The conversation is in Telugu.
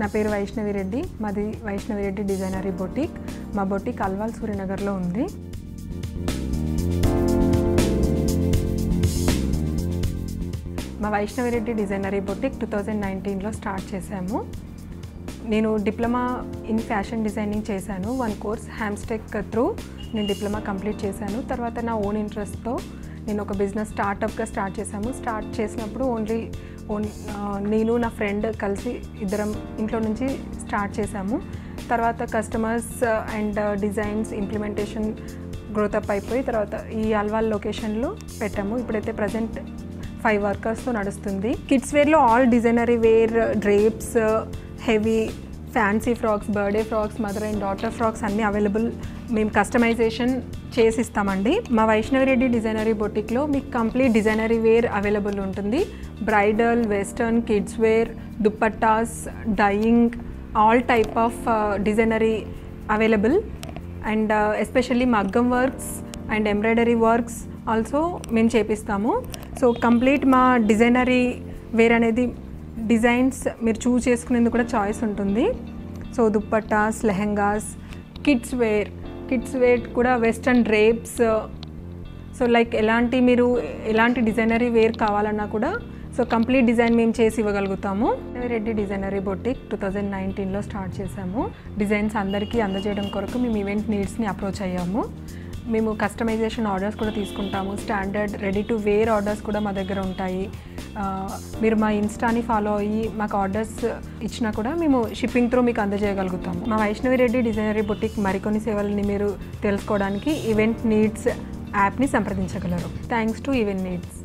నా పేరు వైష్ణవి రెడ్డి. మాది వైష్ణవి రెడ్డి డిజైనరీ బొటిక్. మా బొటిక్ అల్వాల్ సూర్యనగర్లో ఉంది. మా Vaishnavi Reddy designery boutique two thousand నైన్టీన్లో స్టార్ట్ చేశాము. నేను డిప్లొమా ఇన్ ఫ్యాషన్ డిజైనింగ్ చేశాను. వన్ కోర్స్ హ్యామ్స్టెక్ త్రూ నేను డిప్లొమా కంప్లీట్ చేశాను. తర్వాత నా ఓన్ ఇంట్రెస్ట్తో నేను ఒక బిజినెస్ స్టార్టప్గా స్టార్ట్ చేశాము. స్టార్ట్ చేసినప్పుడు ఓన్లీ ఓన్ నేను నా ఫ్రెండ్ కలిసి ఇద్దరం ఇంట్లో నుంచి స్టార్ట్ చేశాము. తర్వాత customers and designs implementation growth up అయిపోయి తర్వాత ఈ అల్వాల్ లొకేషన్లో పెట్టాము. ఇప్పుడైతే ప్రజెంట్ ఫైవ్ వర్కర్స్తో నడుస్తుంది. Kids వేర్లో all designery wear drapes heavy fancy frocks birthday frocks mother and daughter frocks అన్నీ అవైలబుల్ మేము కస్టమైజేషన్ చేసి ఇస్తామండి మా వైష్ణవి రెడ్డి డిజైనరీ బొటిక్లో మీకు కంప్లీట్ డిజైనరీ వేర్ అవైలబుల్ ఉంటుంది. Bridal western kids wear dupattas dyeing all type of designery available and especially మగ్గం works and embroidery works also మేము చేపిస్తాము. సో కంప్లీట్ మా డిజైనరీ వేర్ అనేది డిజైన్స్ మీరు చూస్ చేసుకునేందుకు కూడా చాయిస్ ఉంటుంది. So dupattas lehengas kids wear kids wear కూడా వెస్టర్న్ డ్రేప్స్ సో లైక్ ఎలాంటి మీరు ఎలాంటి డిజైనరీ వేర్ కావాలన్నా కూడా సో కంప్లీట్ డిజైన్ మేము చేసి ఇవ్వగలుగుతాము Reddy designery boutique two thousand నైన్టీన్లో స్టార్ట్ చేశాము డిజైన్స్ అందరికీ అందజేయడం కొరకు మేము ఈవెంట్ నీడ్స్ని అప్రోచ్ అయ్యాము. మేము కస్టమైజేషన్ ఆర్డర్స్ కూడా తీసుకుంటాము. Standard ready to wear orders కూడా మా దగ్గర ఉంటాయి. మీరు మా ఇన్స్టాని ఫాలో అయ్యి మాకు ఆర్డర్స్ ఇచ్చినా కూడా మేము షిప్పింగ్ త్రూ మీకు అందజేయగలుగుతాము. మా వైష్ణవి రెడ్డి డిజైనరీ బుటిక్ మరికొన్ని సేవలని మీరు తెలుసుకోవడానికి ఈవెంట్ నీడ్స్ యాప్ని సంప్రదించగలరు. Thanks to event needs